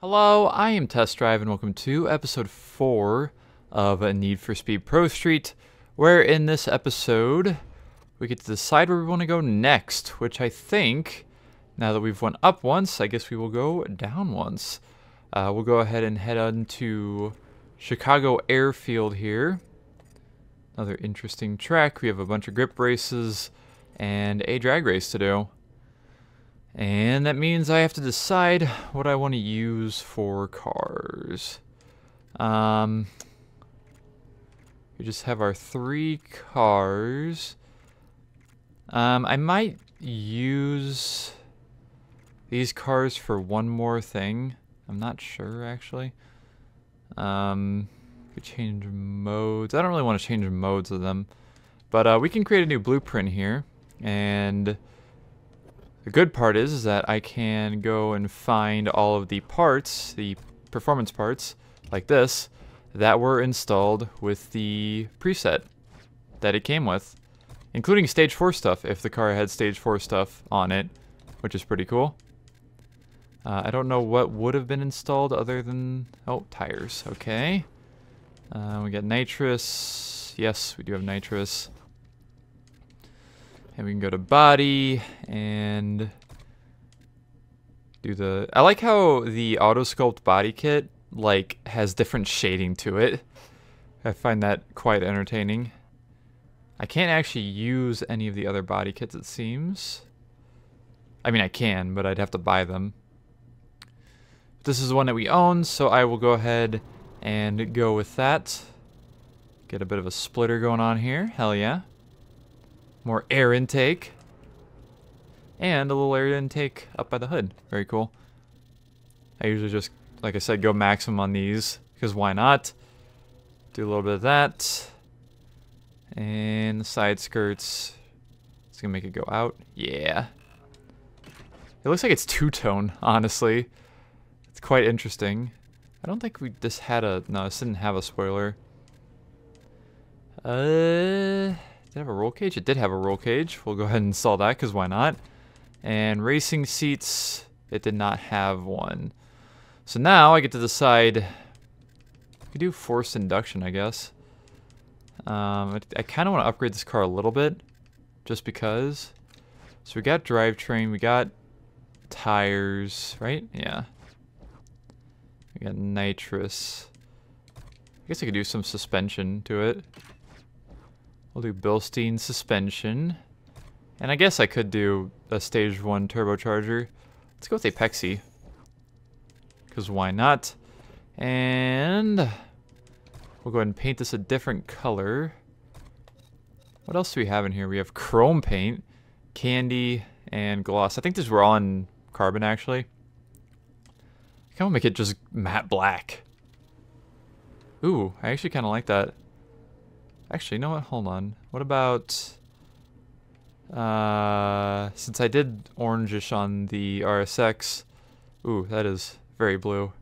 Hello, I am Test Drive, and welcome to episode 4 of Need for Speed ProStreet, where in this episode we get to decide where we want to go next, which I think, now that we've went up once, I guess we will go down once. Uh, we'll go ahead and head on to Chicago Airfield here. Another interesting track. We have a bunch of grip races and a drag race to do. And that means I have to decide what I want to use for cars. Um, we just have our three cars. Um, I might use these cars for one more thing. I'm not sure, actually. Um, we change modes. I don't really want to change modes of them. But uh, we can create a new blueprint here. And the good part is, is that I can go and find all of the parts, the performance parts, like this, that were installed with the preset that it came with, including stage 4 stuff if the car had stage 4 stuff on it, which is pretty cool. Uh, I don't know what would have been installed other than, oh, tires, okay. Uh, we got nitrous, yes, we do have nitrous. And we can go to body and do the... I like how the auto sculpt body kit like has different shading to it. I find that quite entertaining. I can't actually use any of the other body kits it seems. I mean I can, but I'd have to buy them. This is the one that we own, so I will go ahead and go with that. Get a bit of a splitter going on here. Hell yeah. More air intake. And a little air intake up by the hood. Very cool. I usually just, like I said, go maximum on these. Because why not? Do a little bit of that. And the side skirts. It's going to make it go out. Yeah. It looks like it's two-tone, honestly. It's quite interesting. I don't think we just had a... No, this didn't have a spoiler. Uh... It have a roll cage? It did have a roll cage. We'll go ahead and install that because why not? And racing seats, it did not have one. So now I get to decide. We could do forced induction, I guess. Um, I, I kind of want to upgrade this car a little bit, just because. So we got drivetrain, we got tires, right? Yeah. We got nitrous. I guess I could do some suspension to it. We'll do Bilstein suspension. And I guess I could do a stage 1 turbocharger. Let's go with Apexi. Because why not? And we'll go ahead and paint this a different color. What else do we have in here? We have chrome paint, candy, and gloss. I think these were all in carbon, actually. I kind of make it just matte black. Ooh, I actually kind of like that. Actually, you know what? Hold on. What about... Uh, since I did orangish on the RSX... Ooh, that is very blue.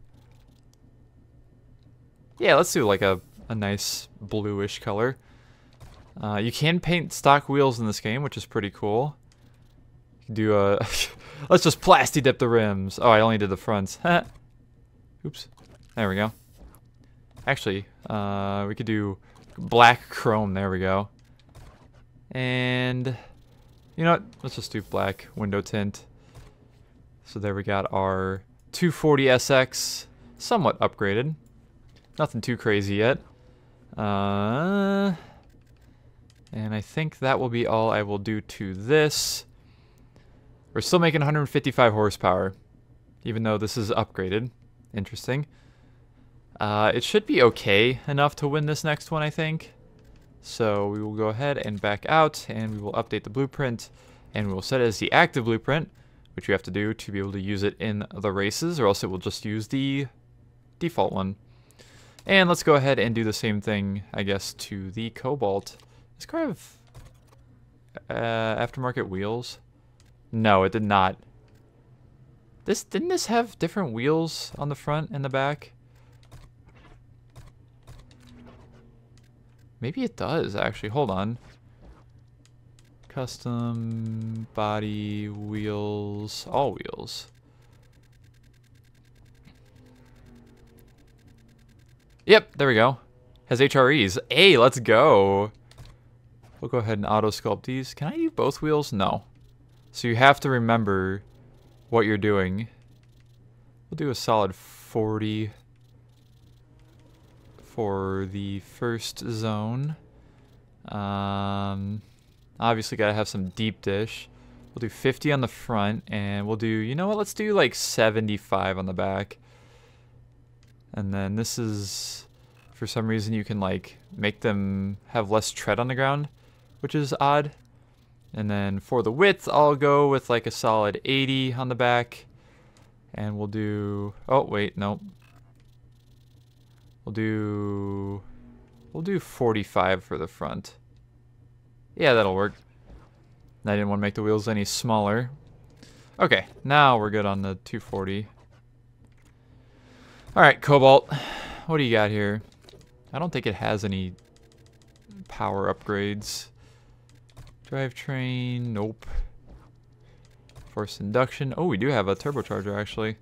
Yeah, let's do like a, a nice bluish color. Uh, you can paint stock wheels in this game, which is pretty cool. You can do a... let's just plasti dip the rims. Oh, I only did the fronts. Oops. There we go. Actually, uh, we could do black chrome. There we go. And you know what? Let's just do black window tint. So there we got our 240SX, somewhat upgraded. Nothing too crazy yet. Uh, and I think that will be all I will do to this. We're still making 155 horsepower, even though this is upgraded. Interesting. Uh, it should be okay enough to win this next one, I think. So we will go ahead and back out, and we will update the blueprint, and we will set it as the active blueprint, which you have to do to be able to use it in the races, or else it will just use the default one. And let's go ahead and do the same thing, I guess, to the Cobalt. This car have uh, aftermarket wheels? No, it did not. This Didn't this have different wheels on the front and the back? Maybe it does, actually. Hold on. Custom, body, wheels, all wheels. Yep, there we go. Has HREs. Hey, let's go. We'll go ahead and auto sculpt these. Can I do both wheels? No. So you have to remember what you're doing. We'll do a solid 40 for the first zone. Um, obviously got to have some deep dish. We'll do 50 on the front, and we'll do, you know what, let's do like 75 on the back. And then this is, for some reason, you can like make them have less tread on the ground, which is odd. And then for the width, I'll go with like a solid 80 on the back. And we'll do, oh wait, no. We'll do, we'll do 45 for the front. Yeah, that'll work. I didn't want to make the wheels any smaller. Okay, now we're good on the 240. Alright, Cobalt. What do you got here? I don't think it has any power upgrades. Drivetrain, nope. Force induction. Oh, we do have a turbocharger, actually.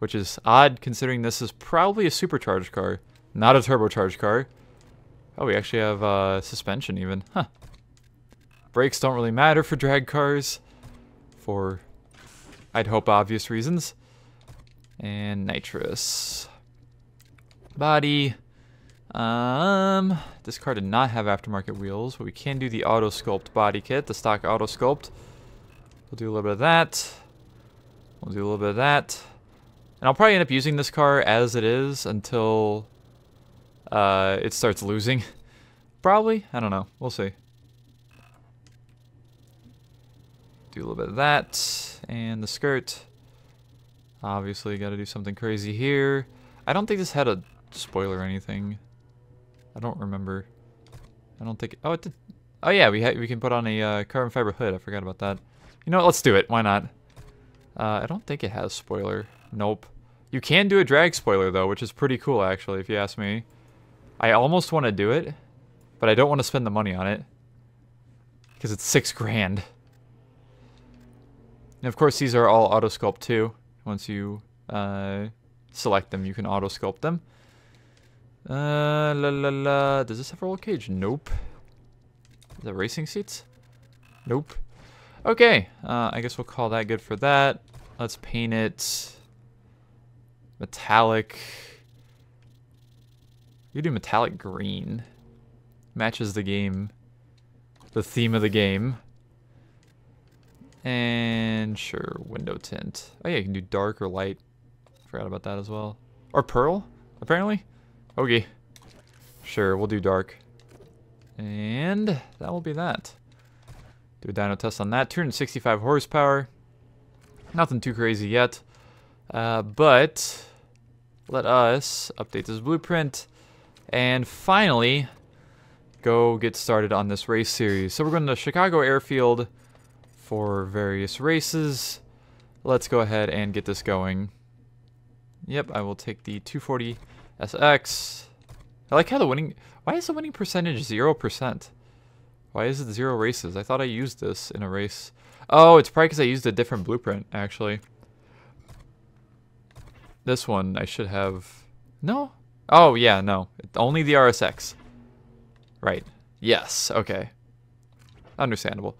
Which is odd, considering this is probably a supercharged car. Not a turbocharged car. Oh, we actually have uh, suspension, even. Huh. Brakes don't really matter for drag cars. For, I'd hope, obvious reasons. And nitrous. Body. Um, this car did not have aftermarket wheels, but we can do the auto sculpt body kit, the stock auto sculpt. We'll do a little bit of that. We'll do a little bit of that. And I'll probably end up using this car as it is until uh, it starts losing. probably. I don't know. We'll see. Do a little bit of that. And the skirt. Obviously, got to do something crazy here. I don't think this had a spoiler or anything. I don't remember. I don't think... Oh, it did. Oh, yeah, we, we can put on a uh, carbon fiber hood. I forgot about that. You know what? Let's do it. Why not? Uh, I don't think it has spoiler. Nope. You can do a drag spoiler, though, which is pretty cool, actually, if you ask me. I almost want to do it, but I don't want to spend the money on it. Because it's six grand. And of course, these are all auto sculpt too. Once you uh, select them, you can auto sculpt them. Uh, la la la. Does this have a roll cage? Nope. That racing seats? Nope. Okay, uh, I guess we'll call that good for that. Let's paint it metallic. You do metallic green. Matches the game. The theme of the game. And sure, window tint. Oh yeah, you can do dark or light. Forgot about that as well. Or pearl, apparently. Okay. Sure, we'll do dark. And that will be that. Do a dyno test on that. 265 horsepower. Nothing too crazy yet. Uh, but let us update this blueprint. And finally, go get started on this race series. So we're going to Chicago Airfield for various races. Let's go ahead and get this going. Yep, I will take the 240 SX. I like how the winning... Why is the winning percentage 0%? Why is it zero races? I thought I used this in a race. Oh, it's probably because I used a different blueprint, actually. This one, I should have... No? Oh, yeah, no. Only the RSX. Right. Yes, okay. Understandable.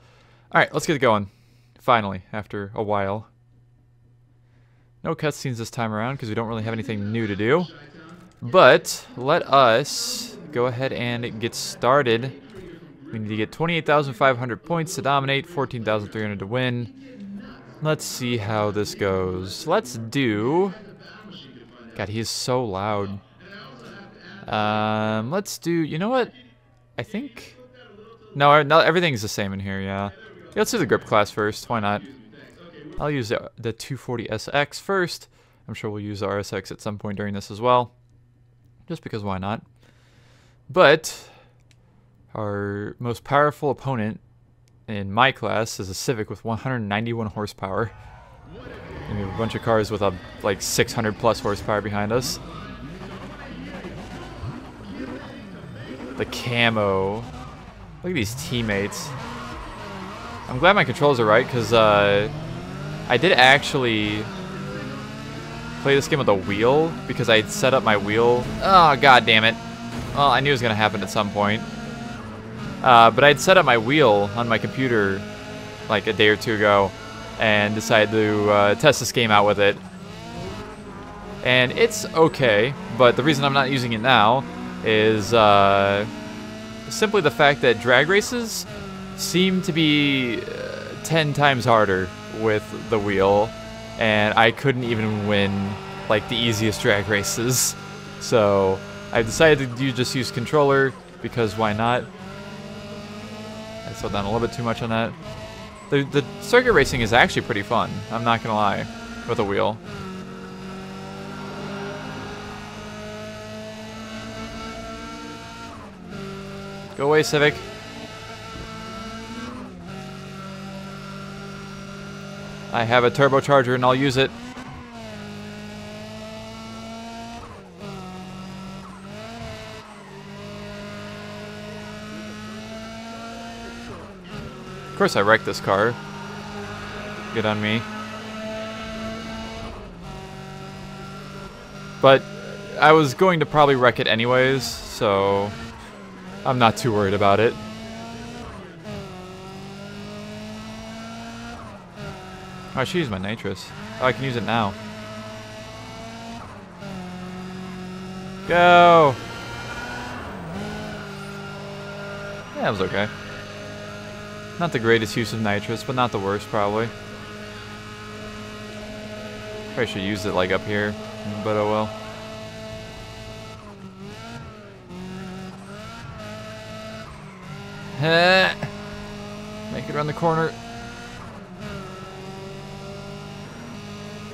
Alright, let's get it going. Finally, after a while. No cutscenes this time around because we don't really have anything new to do. But let us go ahead and get started. We need to get 28,500 points to dominate, 14,300 to win. Let's see how this goes. Let's do... God, he's so loud. Um, let's do... You know what? I think... No, no, everything's the same in here, yeah. Yeah, let's do the grip class first. Why not? I'll use the, the 240SX first. I'm sure we'll use the RSX at some point during this as well. Just because why not? But our most powerful opponent in my class is a Civic with 191 horsepower. And we have a bunch of cars with a, like 600 plus horsepower behind us. The camo. Look at these teammates. I'm glad my controls are right, because uh, I did actually play this game with a wheel because I had set up my wheel. Oh, god damn it. Well, I knew it was going to happen at some point. Uh, but I'd set up my wheel on my computer like a day or two ago and decided to uh, test this game out with it. And it's okay, but the reason I'm not using it now is uh, simply the fact that drag races seem to be uh, 10 times harder with the wheel, and I couldn't even win like the easiest drag races. So I decided to just use controller because why not? I slowed down a little bit too much on that. The, the circuit racing is actually pretty fun, I'm not gonna lie, with a wheel. Go away, Civic. I have a turbocharger and I'll use it. Of course I wrecked this car. Good on me. But I was going to probably wreck it anyways, so I'm not too worried about it. I should use my nitrous. Oh, I can use it now. Go! Yeah, that was okay. Not the greatest use of nitrous, but not the worst, probably. Probably should use it, like, up here, but oh well. Make it around the corner.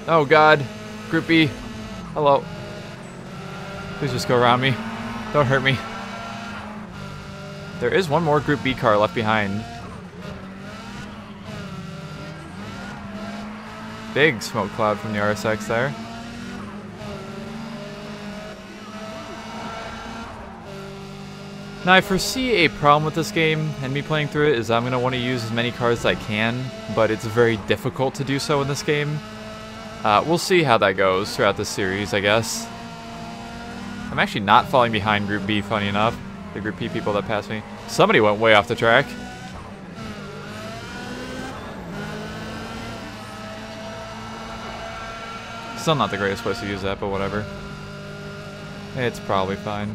Oh god. Group B. Hello. Please just go around me. Don't hurt me. There is one more Group B car left behind. Big smoke cloud from the RSX there. Now I foresee a problem with this game and me playing through it is I'm going to want to use as many cars as I can, but it's very difficult to do so in this game. Uh, we'll see how that goes throughout the series, I guess. I'm actually not falling behind Group B, funny enough. The Group B people that passed me. Somebody went way off the track. Still not the greatest place to use that, but whatever. It's probably fine.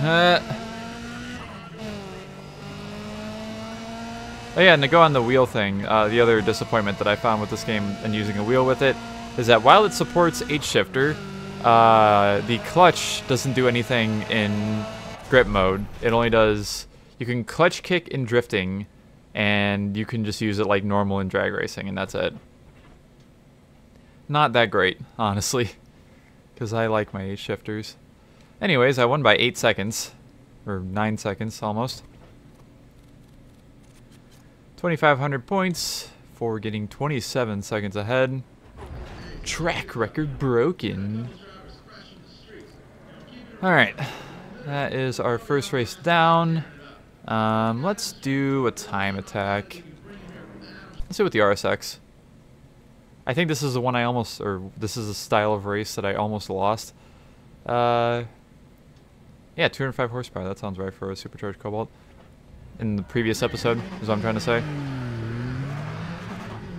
Uh. Oh yeah, and to go on the wheel thing, uh, the other disappointment that I found with this game and using a wheel with it is that while it supports H-shifter, uh, the clutch doesn't do anything in grip mode. It only does, you can clutch kick in drifting, and you can just use it like normal in drag racing, and that's it. Not that great, honestly, because I like my H-shifters. Anyways, I won by 8 seconds. Or 9 seconds, almost. 2,500 points for getting 27 seconds ahead. Track record broken. Alright. That is our first race down. Um, let's do a time attack. Let's do it with the RSX. I think this is the one I almost, or this is a style of race that I almost lost. Uh, yeah, 205 horsepower. That sounds right for a supercharged Cobalt. In the previous episode, is what I'm trying to say.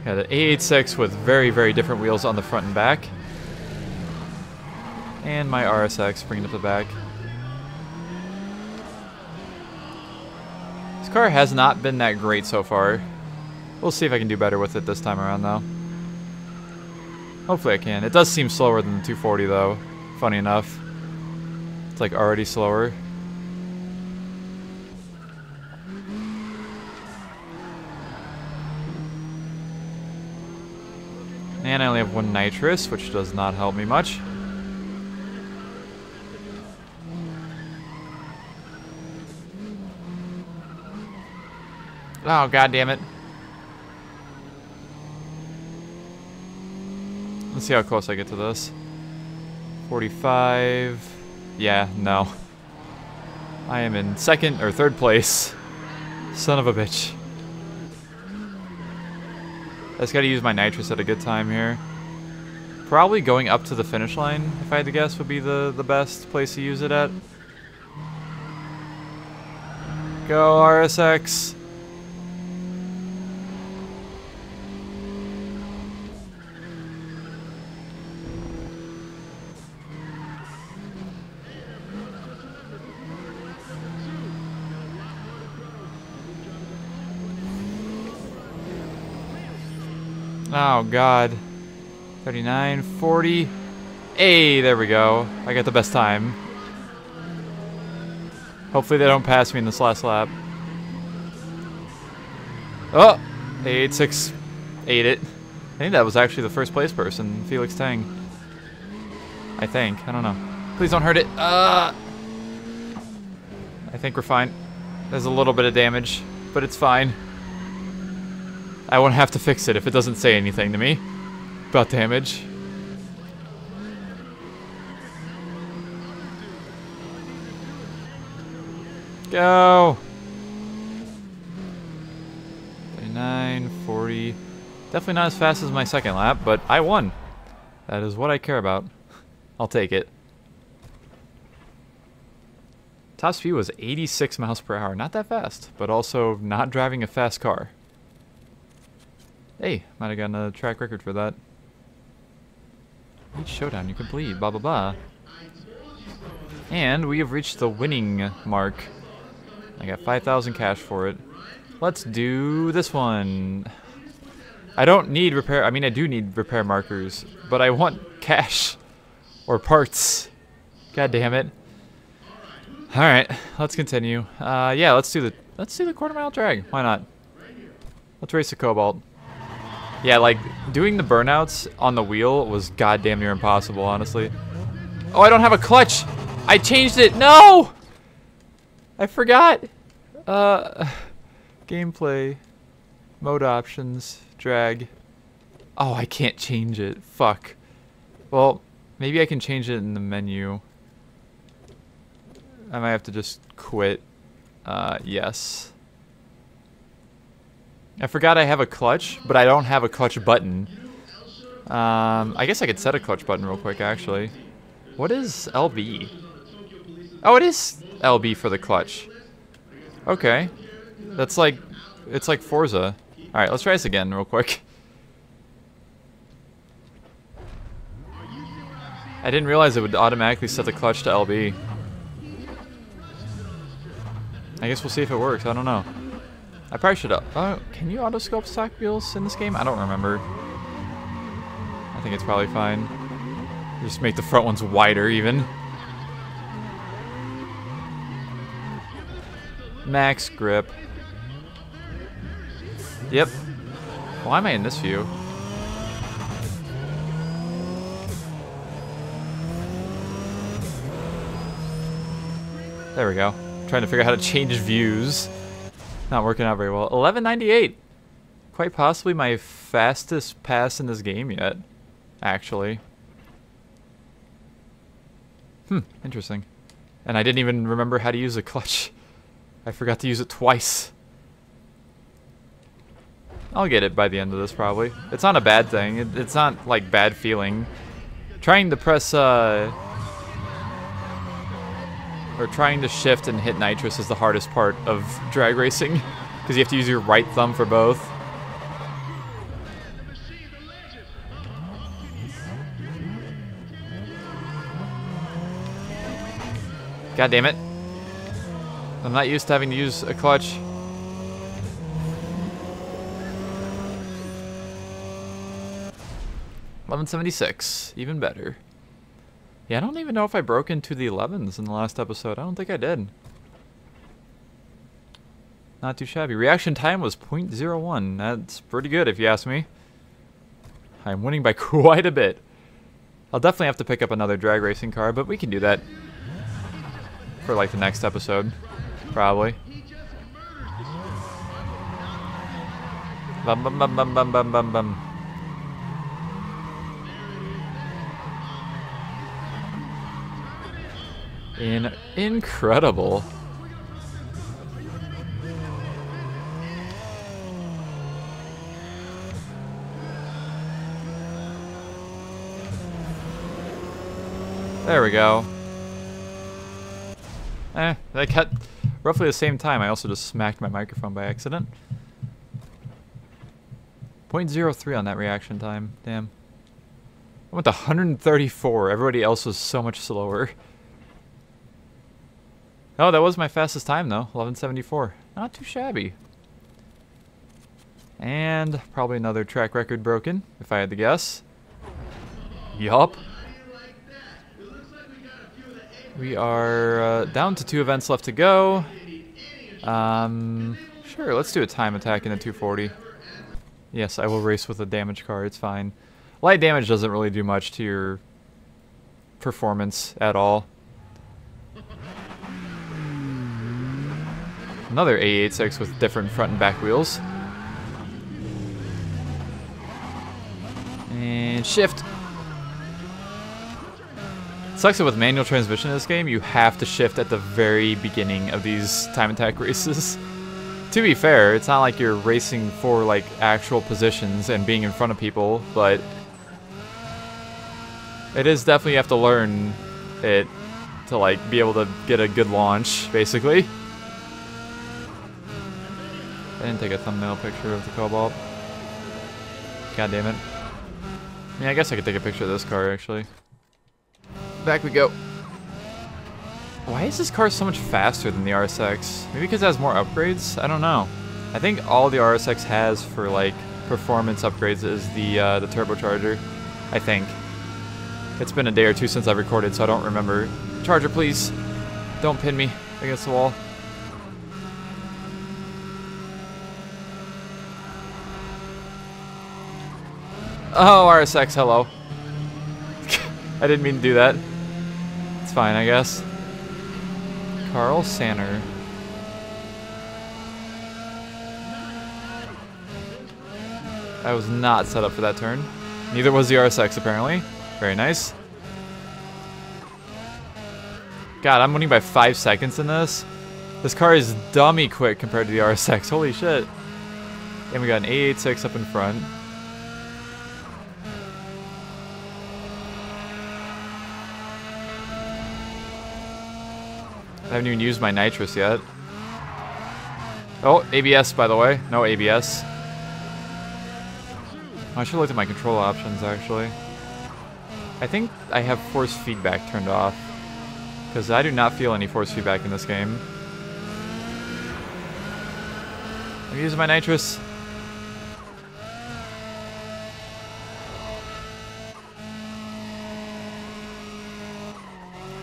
Yeah, the AE86 with very, very different wheels on the front and back. And my RSX bringing up the back. This car has not been that great so far. We'll see if I can do better with it this time around, though. Hopefully I can. It does seem slower than the 240, though. Funny enough. Like already slower. And I only have one nitrous, which does not help me much. Oh, god damn it. Let's see how close I get to this. 45. Yeah, no. I am in second or third place. Son of a bitch. I just gotta use my nitrous at a good time here. Probably going up to the finish line, if I had to guess, would be the, the best place to use it at. Go, RSX. Oh, God. 39, 40. Hey, there we go. I got the best time. Hopefully they don't pass me in this last lap. Oh! 886 ate it. I think that was actually the first place person, Felix Tang. I think. I don't know. Please don't hurt it. Uh, I think we're fine. There's a little bit of damage, but it's fine. I won't have to fix it if it doesn't say anything to me about damage. Go! 39, 40. Definitely not as fast as my second lap, but I won. That is what I care about. I'll take it. Top speed was 86 miles per hour. Not that fast, but also not driving a fast car. Hey, might have gotten a track record for that. Each showdown you complete, blah blah blah. And we have reached the winning mark. I got 5,000 cash for it. Let's do this one. I don't need repair, I mean I do need repair markers, but I want cash. Or parts. God damn it. Alright, let's continue. Uh, yeah, let's do the, let's do the quarter mile drag. Why not? Let's race the Cobalt. Yeah, like, doing the burnouts on the wheel was goddamn near impossible, honestly. Oh, I don't have a clutch! I changed it! No! I forgot! Uh, gameplay, mode options, drag. Oh, I can't change it. Fuck. Well, maybe I can change it in the menu. I might have to just quit. Uh, yes. I forgot I have a clutch, but I don't have a clutch button. Um, I guess I could set a clutch button real quick, actually. What is LB? Oh, it is LB for the clutch. Okay. That's like, it's like Forza. Alright, let's try this again real quick. I didn't realize it would automatically set the clutch to LB. I guess we'll see if it works, I don't know. I probably should have. Uh, can you autosculpt stock wheels in this game? I don't remember. I think it's probably fine. Just make the front ones wider, even. Max grip. Yep. Why am I in this view? There we go. trying to figure out how to change views. Not working out very well. 1198. Quite possibly my fastest pass in this game yet, actually. Hmm, interesting. And I didn't even remember how to use a clutch. I forgot to use it twice. I'll get it by the end of this, probably. It's not a bad thing. It, it's not, like, bad feeling. Trying to press, uh... Or trying to shift and hit nitrous is the hardest part of drag racing. Because you have to use your right thumb for both. God damn it. I'm not used to having to use a clutch. Eleven seventy six, even better. Yeah, I don't even know if I broke into the 11s in the last episode. I don't think I did. Not too shabby. Reaction time was 0.01. That's pretty good if you ask me. I'm winning by quite a bit. I'll definitely have to pick up another drag racing car, but we can do that for like the next episode. Probably. Bum bum bum bum bum bum bum bum. In incredible. There we go. Eh, they cut roughly the same time. I also just smacked my microphone by accident. 0.03 on that reaction time. Damn. I went to 134. Everybody else was so much slower. Oh, that was my fastest time, though. 1174. Not too shabby. And probably another track record broken, if I had to guess. Yup. We are uh, down to two events left to go. Um, sure, let's do a time attack in the 240. Yes, I will race with a damage car, it's fine. Light damage doesn't really do much to your performance at all. Another AE86 with different front and back wheels. And shift. It Sucks that with manual transmission in this game, you have to shift at the very beginning of these time attack races. to be fair, it's not like you're racing for like actual positions and being in front of people, but it is definitely you have to learn it to like be able to get a good launch, basically. I didn't take a thumbnail picture of the Cobalt. God damn it. Yeah, I guess I could take a picture of this car, actually. Back we go. Why is this car so much faster than the RSX? Maybe because it has more upgrades? I don't know. I think all the RSX has for, like, performance upgrades is the, uh, the turbocharger. I think. It's been a day or two since I've recorded, so I don't remember. Charger, please. Don't pin me against the wall. Oh, RSX, hello. I didn't mean to do that. It's fine, I guess. Carl Sanner. I was not set up for that turn. Neither was the RSX, apparently. Very nice. God, I'm winning by five seconds in this. This car is dummy quick compared to the RSX. Holy shit. And we got an AE86 up in front. I haven't even used my nitrous yet. Oh, ABS, by the way. No ABS. Oh, I should look at my control options, actually. I think I have force feedback turned off. Because I do not feel any force feedback in this game. I'm using my nitrous.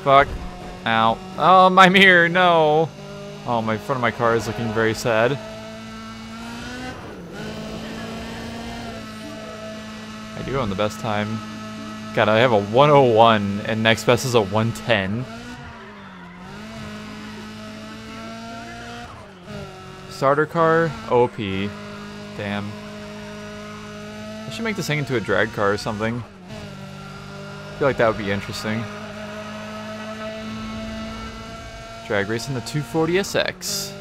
Fuck. Ow. Oh, my mirror, no. Oh, my front of my car is looking very sad. I do own the best time. God, I have a 101, and next best is a 110. Starter car, OP. Damn. I should make this thing into a drag car or something. I feel like that would be interesting. Drag racing the 240SX.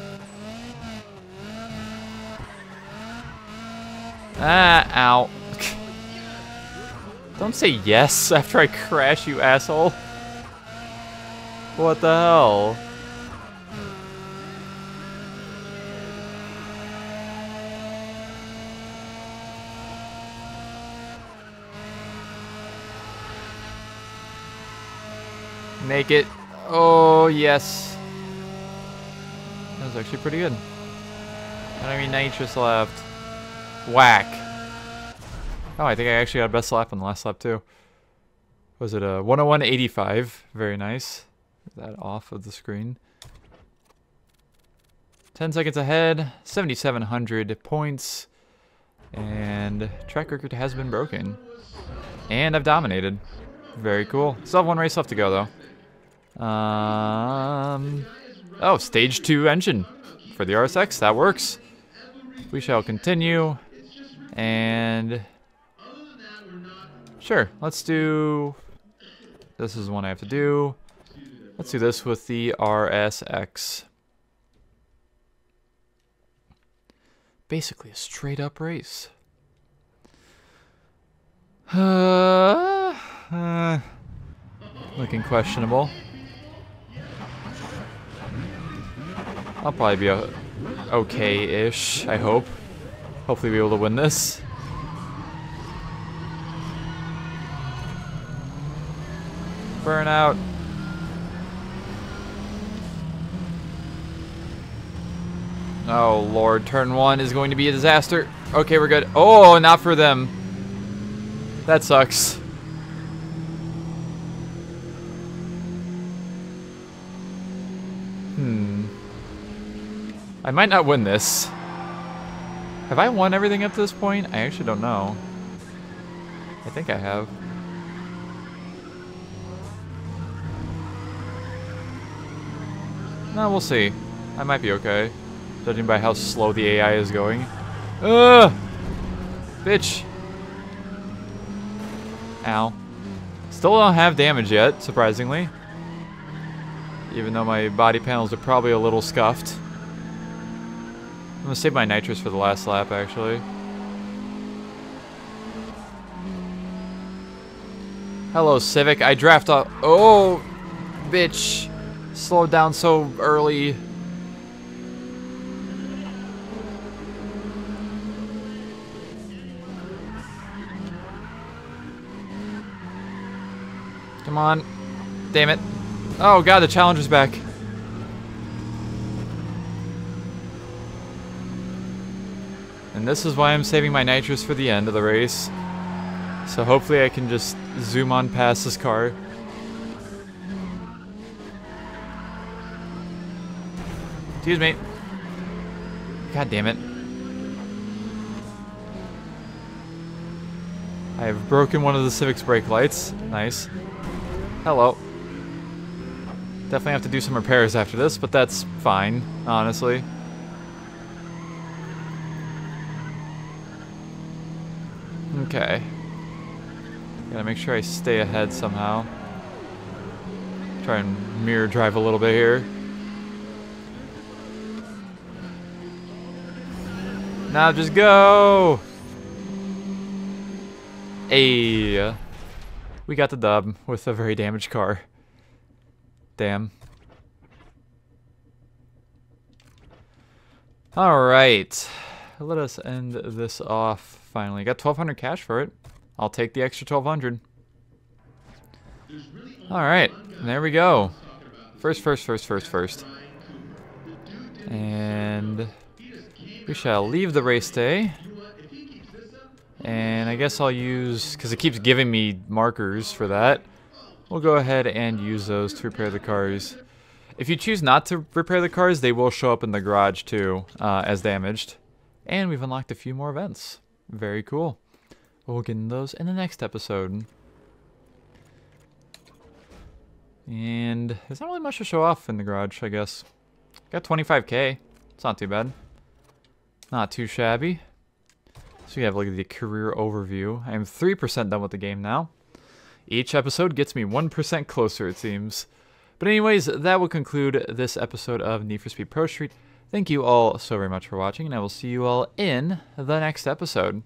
Ah, ow. Don't say yes after I crash, you asshole. What the hell? Make it. Oh, yes actually pretty good. Not any nitrous left. Whack. Oh, I think I actually got best lap on the last lap too. Was it a 101.85? Very nice. That off of the screen. 10 seconds ahead, 7,700 points, and track record has been broken. And I've dominated. Very cool. Still have one race left to go though. Um, Oh, stage 2 engine for the RSX. That works. We shall continue. And... Sure, let's do... This is one I have to do. Let's do this with the RSX. Basically a straight up race. Uh, uh, looking questionable. I'll probably be uh, okay-ish, I hope. Hopefully be able to win this. Burnout. Oh lord, turn one is going to be a disaster. Okay, we're good. Oh, not for them. That sucks. Hmm. I might not win this. Have I won everything up to this point? I actually don't know. I think I have. No, we'll see. I might be okay. Judging by how slow the AI is going. Ugh! Bitch! Ow. Still don't have damage yet, surprisingly. Even though my body panels are probably a little scuffed. I'm gonna save my nitrous for the last lap, actually. Hello, Civic. I draft off. Oh, bitch. Slowed down so early. Come on. Damn it. Oh god, the challenger's back. This is why I'm saving my nitrous for the end of the race. So hopefully I can just zoom on past this car. Excuse me. God damn it. I have broken one of the Civic's brake lights. Nice. Hello. Definitely have to do some repairs after this, but that's fine, honestly. Okay. Gotta make sure I stay ahead somehow. Try and mirror drive a little bit here. Now just go! Hey, we got the dub with a very damaged car. Damn. Alright. Let us end this off finally. Got 1200 cash for it. I'll take the extra 1200. Alright. There we go. First, first, first, first, first. And we shall leave the race day. And I guess I'll use, because it keeps giving me markers for that, we'll go ahead and use those to repair the cars. If you choose not to repair the cars, they will show up in the garage too, uh, as damaged. And we've unlocked a few more events. Very cool. We'll get into those in the next episode. And there's not really much to show off in the garage, I guess. Got 25k. It's not too bad. Not too shabby. So you have like the career overview. I am 3% done with the game now. Each episode gets me 1% closer, it seems. But anyways, that will conclude this episode of Need for Speed ProStreet. Thank you all so very much for watching, and I will see you all in the next episode.